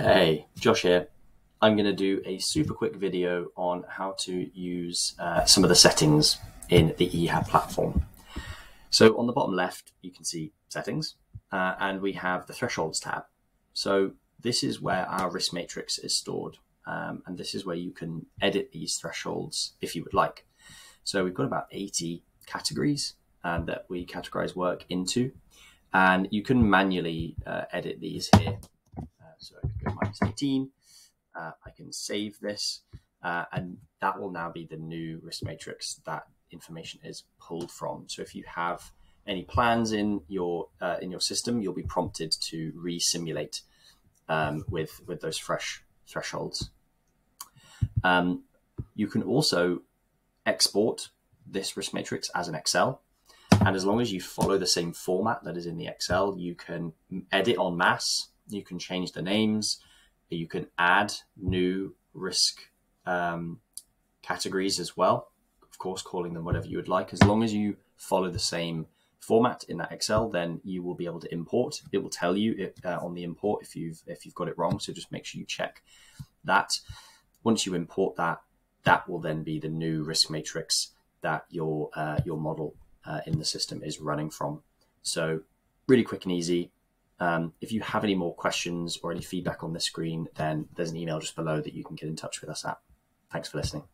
Hey, Josh here. I'm going to do a super quick video on how to use uh, some of the settings in the EHAB platform. So on the bottom left, you can see settings, uh, and we have the thresholds tab. So this is where our risk matrix is stored, um, and this is where you can edit these thresholds if you would like. So we've got about 80 categories uh, that we categorize work into, and you can manually uh, edit these here 2018. Uh, I can save this, uh, and that will now be the new risk matrix that information is pulled from. So if you have any plans in your uh, in your system, you'll be prompted to re-simulate um, with with those fresh thresholds. Um, you can also export this risk matrix as an Excel. And as long as you follow the same format that is in the Excel, you can edit on mass, you can change the names, you can add new risk um, categories as well. Of course, calling them whatever you would like. As long as you follow the same format in that Excel, then you will be able to import. It will tell you it, uh, on the import if you've if you've got it wrong. So just make sure you check that. Once you import that, that will then be the new risk matrix that your uh, your model uh, in the system is running from. So really quick and easy. Um, if you have any more questions or any feedback on this screen, then there's an email just below that you can get in touch with us at. Thanks for listening.